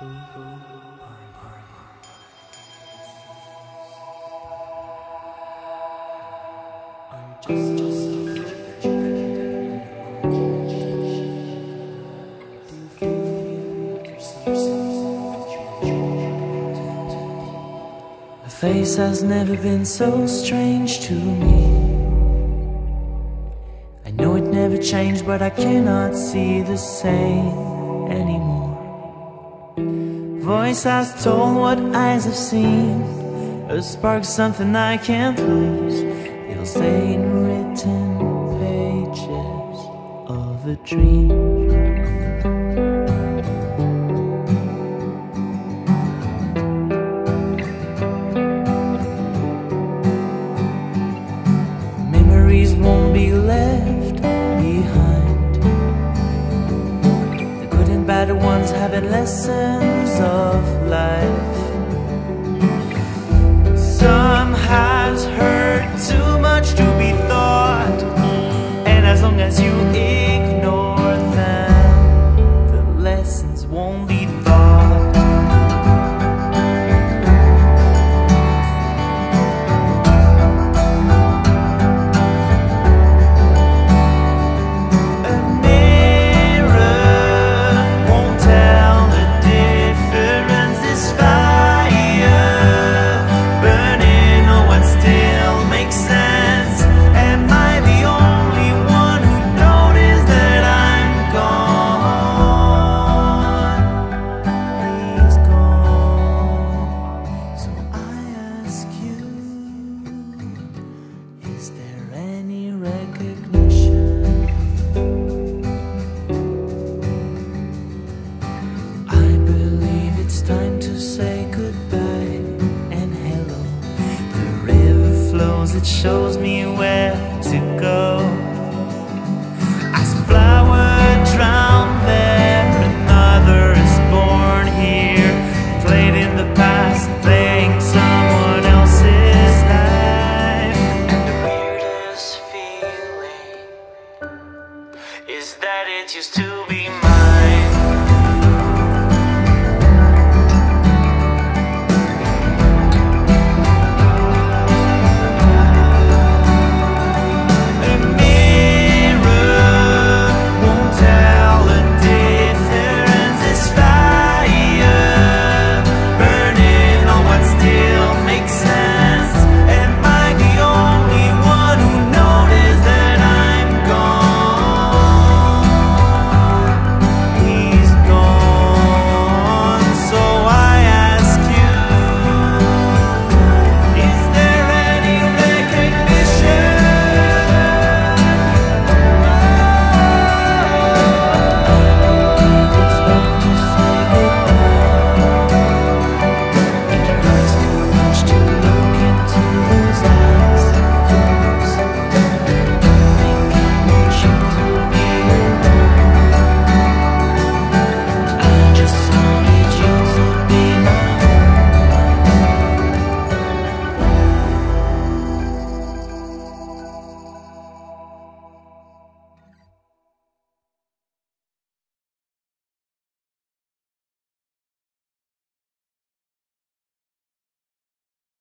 The face has never been so strange to me. I know it never changed, but I cannot see the same anymore. Voice has told what eyes have seen. A spark, something I can't lose. It'll stay in written pages of a dream. Lessons of life. Some has heard too much to be thought, and as long as you shows me where to